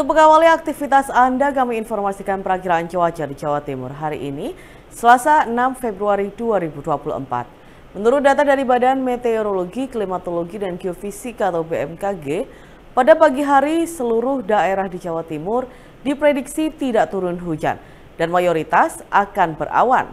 Untuk mengawali aktivitas Anda, kami informasikan perakiraan cuaca di Jawa Timur hari ini, Selasa 6 Februari 2024. Menurut data dari Badan Meteorologi, Klimatologi, dan Geofisika atau BMKG, pada pagi hari seluruh daerah di Jawa Timur diprediksi tidak turun hujan dan mayoritas akan berawan.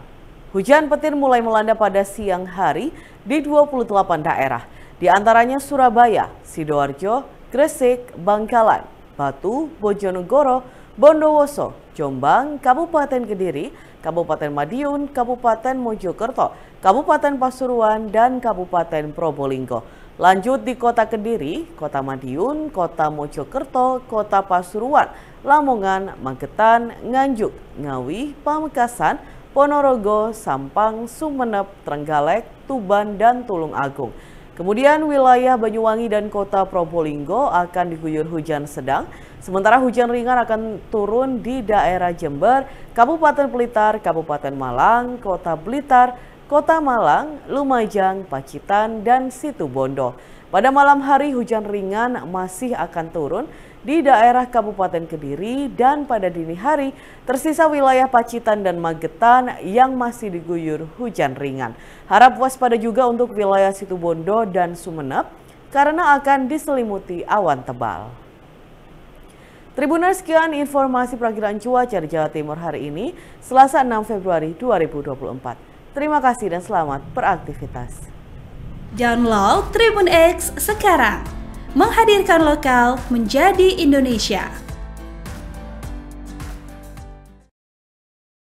Hujan petir mulai melanda pada siang hari di 28 daerah, di antaranya Surabaya, Sidoarjo, Gresik, Bangkalan, Batu, Bojonegoro, Bondowoso, Jombang, Kabupaten Kediri, Kabupaten Madiun, Kabupaten Mojokerto, Kabupaten Pasuruan, dan Kabupaten Probolinggo. Lanjut di Kota Kediri, Kota Madiun, Kota Mojokerto, Kota Pasuruan, Lamongan, Magetan, Nganjuk, Ngawi, Pamekasan, Ponorogo, Sampang, Sumeneb, Trenggalek, Tuban, dan Tulung Agung. Kemudian wilayah Banyuwangi dan kota Probolinggo akan diguyur hujan sedang, sementara hujan ringan akan turun di daerah Jember, Kabupaten Blitar, Kabupaten Malang, Kota Blitar, Kota Malang, Lumajang, Pacitan, dan Situbondo. Pada malam hari hujan ringan masih akan turun di daerah Kabupaten Kediri dan pada dini hari tersisa wilayah Pacitan dan Magetan yang masih diguyur hujan ringan. Harap waspada juga untuk wilayah Situbondo dan Sumeneb karena akan diselimuti awan tebal. Tribuners, sekian informasi perakiraan cuaca di Jawa Timur hari ini, Selasa 6 Februari 2024. Terima kasih dan selamat beraktivitas. Download Tribun X sekarang menghadirkan lokal menjadi Indonesia.